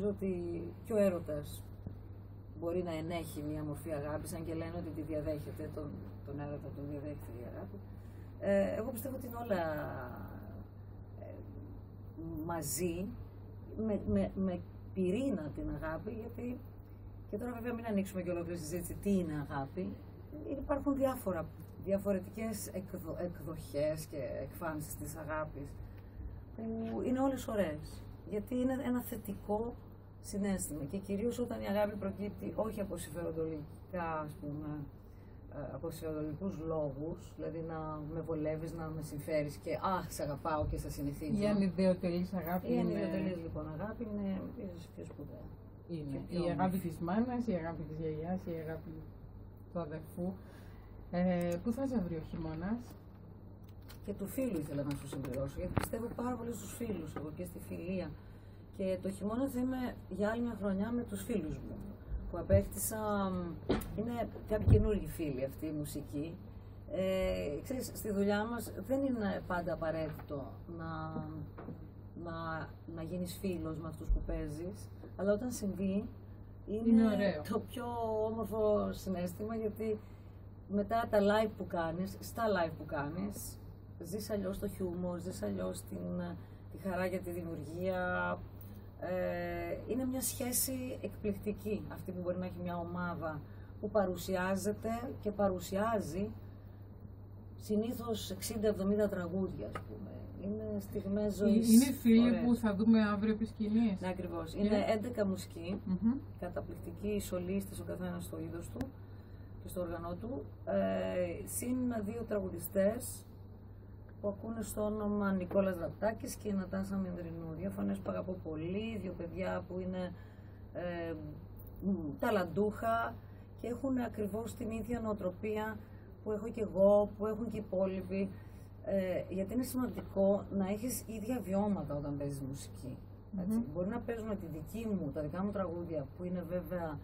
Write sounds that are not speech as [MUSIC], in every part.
Νομίζω ότι και ο έρωτας μπορεί να ενέχει μια μορφή αγάπης, αν και λένε ότι τη διαδέχεται, τον, τον έρωτα τον διαδέχεται η αγάπη. Ε, εγώ πιστεύω ότι είναι όλα ε, μαζί, με, με, με πυρήνα την αγάπη, γιατί και τώρα βέβαια μην ανοίξουμε και ολόκληρη συζήτηση τι είναι αγάπη. Υπάρχουν διάφορα, διαφορετικές εκδο, εκδοχές και εκφάνσεις της αγάπης που είναι όλες ωραίες. Γιατί είναι ένα θετικό συνέστημα και κυρίως όταν η αγάπη προκύπτει όχι από συμφεροντολικά, ας πούμε, ε, από συμφεροντολικούς λόγους, δηλαδή να με βολεύεις, να με συμφέρεις και «Α, σε αγαπάω και σε συνηθίζω». Η ανιδεοτελής αγάπη Η ανιδεοτελής λοιπόν αγάπη είναι ίσως πιο σπουδαία. Είναι. Η αγάπη της μάνας, η αγάπη της γιαγιάς, η αγάπη του αδερφού. Ε, πού θα σε βρει ο χειμώνας; Και του φίλου ήθελα να σου συμπληρώσω, γιατί πιστεύω πάρα πολύ στους φίλους εγώ και στη φιλία. Και το χειμώνα θα είμαι για άλλη μια χρονιά με τους φίλους μου που απέκτησα, είναι κάποιοι καινούργιοι φίλοι αυτή η μουσική. Ε, ξέρεις, στη δουλειά μας δεν είναι πάντα απαραίτητο να, να, να γίνεις φίλος με αυτούς που παίζεις, αλλά όταν συμβεί είναι, το πιο όμορφο συνέστημα γιατί μετά τα live που κάνεις, στα live που κάνεις, ζεις αλλιώς το χιούμορ, ζεις αλλιώς την, τη χαρά για τη δημιουργία, ε, είναι μια σχέση εκπληκτική αυτή που μπορεί να έχει μια ομάδα που παρουσιάζεται και παρουσιάζει συνήθως 60-70 τραγούδια, ας πούμε. Είναι στιγμές ζωής. Είναι φίλοι που θα δούμε αύριο επί σκηνής. Ναι, ακριβώς. Είναι 11 μουσικοί, mm-hmm. καταπληκτικοί σολίστες ο καθένας στο είδος του και στο όργανό του. Ε, συν δύο τραγουδιστές, που ακούνε στο όνομα Νικόλας Ραπτάκης και η Νατάσα Μενδρινού. Δύο φωνές που αγαπώ πολύ, δύο παιδιά που είναι ε, ταλαντούχα και έχουν ακριβώς την ίδια νοοτροπία που έχω και εγώ, που έχουν και οι υπόλοιποι. Ε, γιατί είναι σημαντικό να έχεις ίδια βιώματα όταν παίζεις μουσική. Μπορεί να παίζουμε τη δική μου, τα δικά μου τραγούδια που είναι βέβαια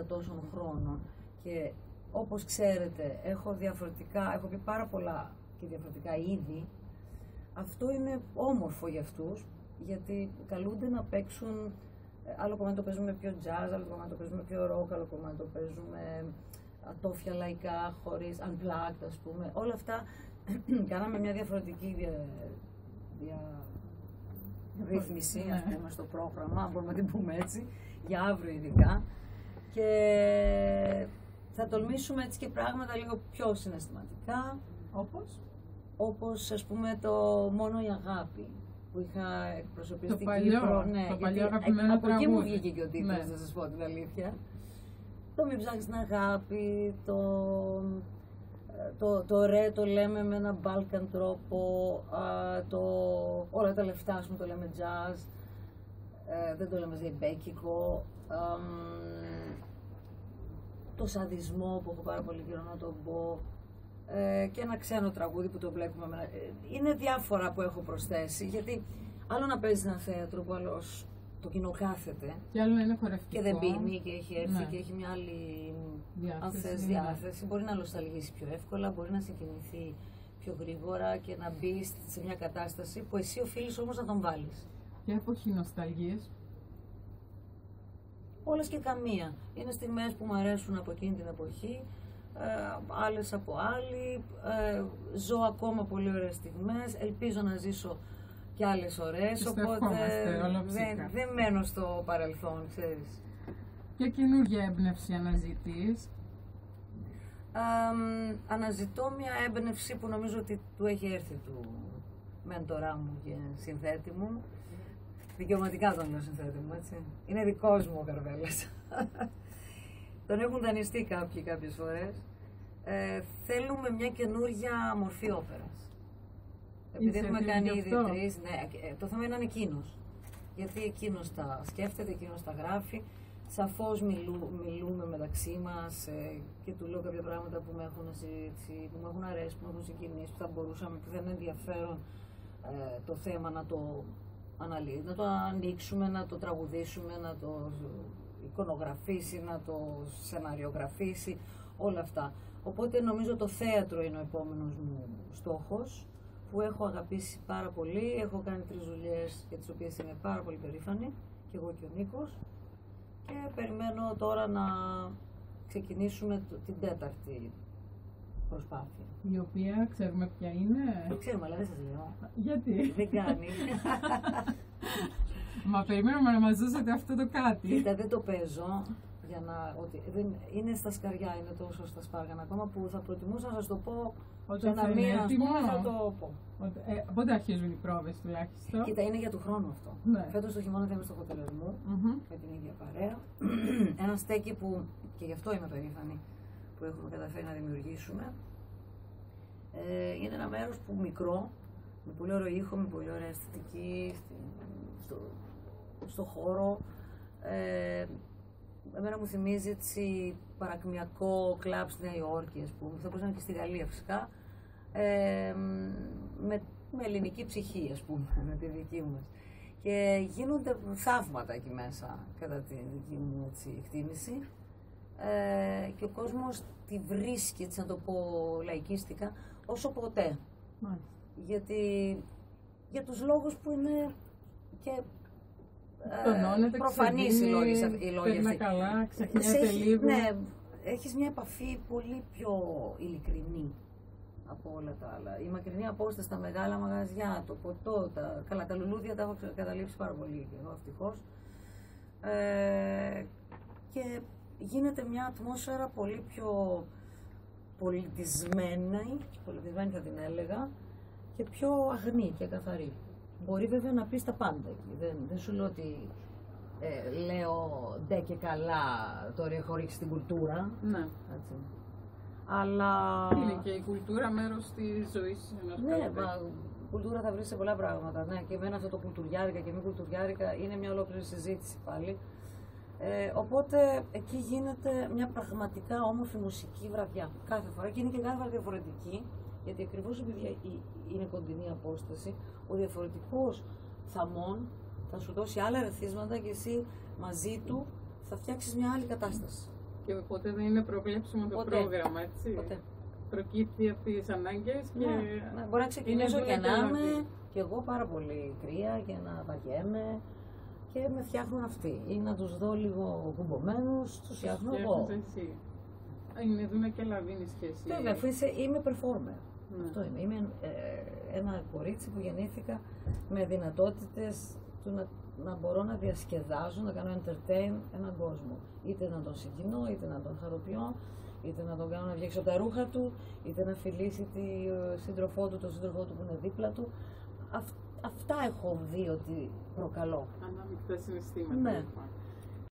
40 τόσων χρόνων και όπως ξέρετε έχω διαφορετικά, έχω πει πάρα πολλά και διαφορετικά είδη, αυτό είναι όμορφο για αυτούς, γιατί καλούνται να παίξουν, ε, άλλο κομμάτι το παίζουμε πιο jazz, άλλο κομμάτι το παίζουμε πιο rock, άλλο κομμάτι το παίζουμε ατόφια λαϊκά, χωρίς unplugged ας πούμε. Όλα αυτά [CLEARS THROAT] κάναμε μια διαφορετική δια, δια, ρύθμιση ας ναι. πούμε στο πρόγραμμα, αν μπορούμε να την πούμε έτσι, για αύριο ειδικά. Και θα τολμήσουμε έτσι και πράγματα λίγο πιο συναισθηματικά. Όπως; Όπως ας πούμε το «Μόνο η αγάπη» που είχα εκπροσωπήσει στην Κύπρο. Ναι, το παλιό αγαπημένο Από εκεί μου βγήκε και ο τίτλος, ναι. να σας πω την αλήθεια. Το «Μην ψάχνεις την αγάπη», το, το, το «Ρε» το λέμε με έναν Balkan τρόπο, το «Όλα τα λεφτά» ας πούμε το λέμε jazz, ε, δεν το λέμε ζεϊμπέκικο, το σαδισμό που έχω πάρα πολύ καιρό να το πω, ε, και ένα ξένο τραγούδι που το βλέπουμε. Ε, είναι διάφορα που έχω προσθέσει, γιατί άλλο να παίζεις ένα θέατρο που άλλος το κοινό κάθεται και, άλλο είναι χορευτικό. και δεν πίνει και έχει έρθει ναι. και έχει μια άλλη διάθεση, αν θες, διάθεση. Μπορεί να νοσταλγήσει πιο εύκολα, μπορεί να συγκινηθεί πιο γρήγορα και να μπει σε μια κατάσταση που εσύ οφείλεις όμως να τον βάλεις. Και εποχή νοσταλγίες. Όλες και καμία. Είναι στιγμές που μου αρέσουν από εκείνη την εποχή ε, άλλες από άλλη. Ε, ζω ακόμα πολύ ωραίες στιγμές, ελπίζω να ζήσω και άλλες ωραίες, οπότε δεν, δεν μένω στο παρελθόν, ξέρεις. Και καινούργια έμπνευση αναζητείς. Ε, αναζητώ μια έμπνευση που νομίζω ότι του έχει έρθει του μέντορά μου και συνθέτη μου. Δικαιωματικά τον λέω συνθέτη μου, έτσι. Είναι δικός μου ο Καρβέλας. Τον έχουν δανειστεί κάποιοι κάποιες φορές ε, θέλουμε μια καινούργια μορφή όπερας. Επειδή έχουμε κάνει ήδη τρεις, ναι, ε, το θέμα είναι να είναι εκείνος. Γιατί εκείνος τα σκέφτεται, εκείνος τα γράφει. Σαφώς μιλού, μιλούμε μεταξύ μας ε, και του λέω κάποια πράγματα που με έχουν, που με έχουν αρέσει, που με έχουν συγκινήσει, που θα μπορούσαμε, που δεν είναι ενδιαφέρον ε, το θέμα να το αναλύσουμε, να το ανοίξουμε, να το τραγουδήσουμε, να το εικονογραφήσει, να το σεναριογραφήσει, όλα αυτά. Οπότε νομίζω το θέατρο είναι ο επόμενος μου στόχος που έχω αγαπήσει πάρα πολύ. Έχω κάνει τρεις δουλειές για τις οποίες είμαι πάρα πολύ περήφανη και εγώ και ο Νίκος και περιμένω τώρα να ξεκινήσουμε την τέταρτη προσπάθεια. Η οποία ξέρουμε ποια είναι. Δεν ξέρουμε, αλλά δεν σας λέω. Γιατί; Δεν κάνει. [LAUGHS] Μα περιμένουμε να μας δώσετε αυτό το κάτι. Κοίτα, δεν το παίζω. Για να, ότι δεν, είναι στα σκαριά, είναι τόσο στα σπάργανα ακόμα που θα προτιμούσα να σας το πω Όταν σε ένα θα είναι μήνα, ας έτοιμο. πούμε, θα το πω. Ότι- Ε, πότε αρχίζουν οι πρόβες τουλάχιστον. Κοίτα, είναι για του χρόνου αυτό. Ναι. Φέτος το χειμώνα θα είμαι στο χοτελ μου Μμμ. με την ίδια παρέα. [CLEARS THROAT] Ένα στέκι που, και γι' αυτό είμαι περήφανη, που έχουμε καταφέρει να δημιουργήσουμε. Ε, είναι ένα μέρος που μικρό, με πολύ ωραίο ήχο, με πολύ ωραία αισθητική, στη- στο, στο χώρο. Ε, εμένα μου θυμίζει έτσι παρακμιακό κλαμπ στη Νέα Υόρκη, ας πούμε. Θα μπορούσε να είναι και στη Γαλλία φυσικά. Ε, με, με ελληνική ψυχή, ας πούμε, [LAUGHS] με τη δική μας. Και γίνονται θαύματα εκεί μέσα, κατά τη δική μου έτσι, εκτίμηση. Ε, και ο κόσμος τη βρίσκει, έτσι να το πω λαϊκίστικα, όσο ποτέ. Μάλιστα. Γιατί για τους λόγους που είναι και Τονώνεται, προφανείς οι ξεδίνει, λόγοι, σε- οι λόγοι περνά αυτοί. καλά, Σε ξεχνιέται έχει- λίγο. Ναι, έχεις μια επαφή πολύ πιο ειλικρινή από όλα τα άλλα. Η μακρινή απόσταση στα μεγάλα μαγαζιά, το ποτό, τα, καλά, τα λουλούδια τα έχω ξε- καταλήψει πάρα πολύ και εγώ ευτυχώς. Ε, και γίνεται μια ατμόσφαιρα πολύ πιο πολιτισμένη, πολιτισμένη θα την έλεγα, και πιο αγνή και καθαρή. Μπορεί βέβαια να πεις τα πάντα εκεί. Δεν, δεν σου λέω ότι ε, λέω ντε και καλά τώρα έχω ρίξει την κουλτούρα. Ναι. Έτσι. Αλλά... Είναι και η κουλτούρα μέρος της ζωής ενός Ναι, καλλιτέχνη. μα κουλτούρα θα βρεις σε πολλά πράγματα. Ναι, και εμένα αυτό το κουλτουριάρικα και μη κουλτουριάρικα είναι μια ολόκληρη συζήτηση πάλι. Ε, οπότε εκεί γίνεται μια πραγματικά όμορφη μουσική βραδιά. Κάθε φορά και είναι και κάθε φορά διαφορετική, γιατί ακριβώς επειδή η- είναι κοντινή απόσταση, ο διαφορετικός θαμών θα σου δώσει άλλα ρεθίσματα και εσύ μαζί του θα φτιάξεις μια άλλη κατάσταση. Και ποτέ δεν είναι προβλέψιμο το Ποτέ. πρόγραμμα, έτσι. Ποτέ. Προκύπτει από τις ανάγκες και... Ναι, ναι, μπορεί να ξεκινήσω είναι και δουλειά να και είμαι λαβή. και εγώ πάρα πολύ κρύα και να βαριέμαι και με φτιάχνουν αυτοί. Ή να τους δω λίγο κουμπωμένους, τους φτιάχνω εγώ. Φτιάχνεις εσύ. Είναι δούμε και λαβίνη σχέση. Βέβαια, αφού είσαι, είμαι performer. Ναι. Αυτό είμαι. Είμαι ε, ένα κορίτσι που γεννήθηκα με δυνατότητες του να, να μπορώ να διασκεδάζω, να κάνω entertain έναν κόσμο. Είτε να τον συγκινώ, είτε να τον χαροποιώ, είτε να τον κάνω να βγει έξω από τα ρούχα του, είτε να φιλήσει τη ε, σύντροφό του, τον σύντροφό του που είναι δίπλα του. Αυ- αυτά έχω δει ότι προκαλώ. Ανάμεικτα συναισθήματα. Ναι. λοιπόν.